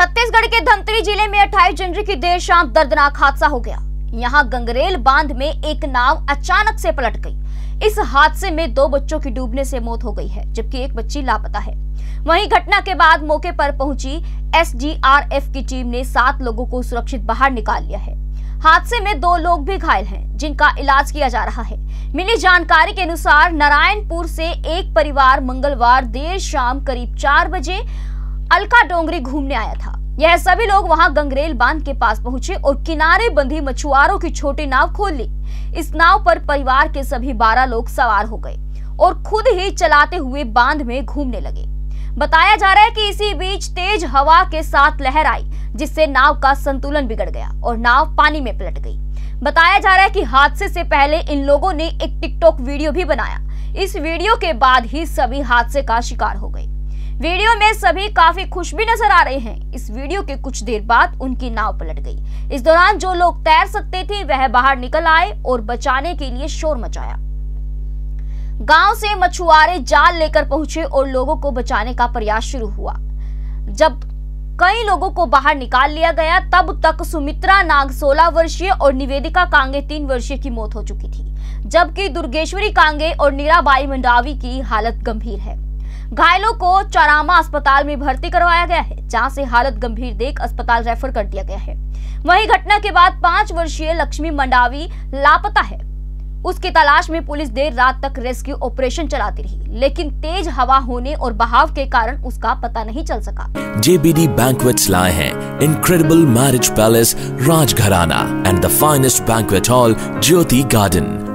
छत्तीसगढ़ के धमतरी ज़िले में 28 जनवरी की देर शाम दर्दनाक हादसा हो गया। यहाँ गंगरेल बाँध में एक नाव अचानक से पलट गई। इस हादसे में दो बच्चों की डूबने से मौत हो गई है, जबकि एक बच्ची लापता है। वहीं घटना के बाद मौके पर पहुँची एसडीआरएफ की टीम ने सात लोगों को सुरक्षित बाहर निकाल लिया है। हादसे में दो लोग भी घायल हैं, जिनका इलाज किया जा रहा है। मिली जानकारी के अनुसार नारायणपुर से एक परिवार मंगलवार देर शाम करीब चार बजे अलका डोंगरी घूमने आया था। यह सभी लोग वहाँ गंगरेल बाँध के पास पहुँचे और किनारे बंधी मछुआरों की छोटी नाव खोल ली। इस नाव पर परिवार के सभी बारह लोग सवार हो गए और खुद ही चलाते हुए बाँध में घूमने लगे। बताया जा रहा है कि इसी बीच तेज हवा के साथ लहर आई, जिससे नाव का संतुलन बिगड़ गया और नाव पानी में पलट गई। बताया जा रहा है कि हादसे से पहले इन लोगों ने एक टिकटॉक वीडियो भी बनाया। इस वीडियो के बाद ही सभी हादसे का शिकार हो गए। वीडियो में सभी काफ़ी खुश भी नज़र आ रहे हैं। इस वीडियो के कुछ देर बाद उनकी नाव पलट गई। इस दौरान जो लोग तैर सकते थे, वह बाहर निकल आए और बचाने के लिए शोर मचाया। गाँव से मछुआरे जाल लेकर पहुँचे और लोगों को बचाने का प्रयास शुरू हुआ। जब कई लोगों को बाहर निकाल लिया गया, तब तक सुमित्रा नाग 16 वर्षीय और निवेदिका कांगे तीन वर्षीय की मौत हो चुकी थी, जबकि दुर्गेश्वरी कांगे और नीराबाई मंडावी की हालत गंभीर है। घायलों को चौरामा अस्पताल में भर्ती करवाया गया है, जहाँ से हालत गंभीर देख अस्पताल रेफर कर दिया गया है। वहीं घटना के बाद पाँच वर्षीय लक्ष्मी मंडावी लापता है। उसकी तलाश में पुलिस देर रात तक रेस्क्यू ऑपरेशन चलाती रही, लेकिन तेज हवा होने और बहाव के कारण उसका पता नहीं चल सका। जेबीडी Banquets लाए हैं incredible marriage palace, Rajgharana and the finest banquet hall Jyoti Garden.